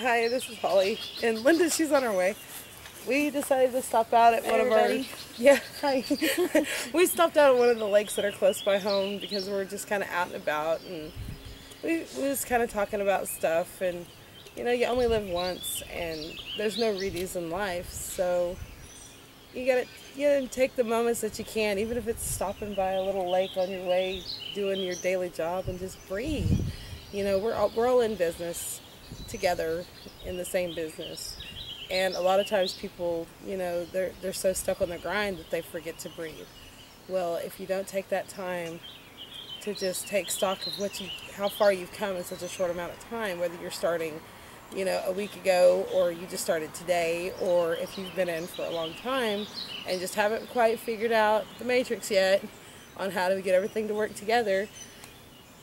Hi, this is Holley. And Linda, she's on her way. We decided to stop out at one everybody. of our... Yeah, hi. we stopped out at one of the lakes that are close by home because we're just kind of out and about. And we, we was kind of talking about stuff. And, you know, you only live once and there's no readies in life. So you gotta, you gotta take the moments that you can, even if it's stopping by a little lake on your way, doing your daily job and just breathe. You know, we're all, we're all in business together in the same business. And a lot of times people, you know, they're, they're so stuck on the grind that they forget to breathe. Well, if you don't take that time to just take stock of what you, how far you've come in such a short amount of time, whether you're starting, you know, a week ago or you just started today, or if you've been in for a long time and just haven't quite figured out the matrix yet on how to get everything to work together,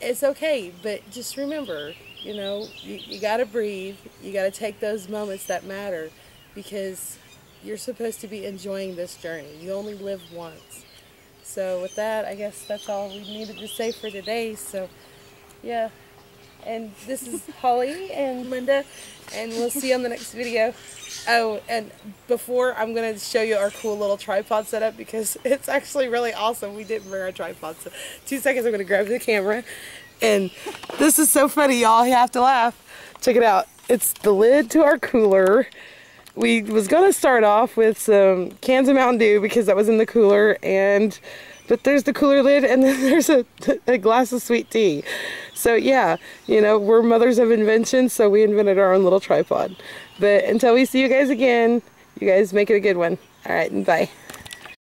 it's okay. But just remember, you know, you, you got to breathe. You got to take those moments that matter because you're supposed to be enjoying this journey. You only live once. So with that, I guess that's all we needed to say for today. So, yeah. And this is Holley and Linda, and we'll see you on the next video. Oh, and before I'm going to show you our cool little tripod setup because it's actually really awesome. We didn't bring our tripod. So two seconds, I'm going to grab the camera. And this is so funny, y'all. You have to laugh. Check it out. It's the lid to our cooler. We was to start off with some cans of Mountain Dew because that was in the cooler. and But there's the cooler lid and then there's a, a glass of sweet tea. So yeah, you know, we're mothers of invention, so we invented our own little tripod. But until we see you guys again, you guys make it a good one. All right, and bye.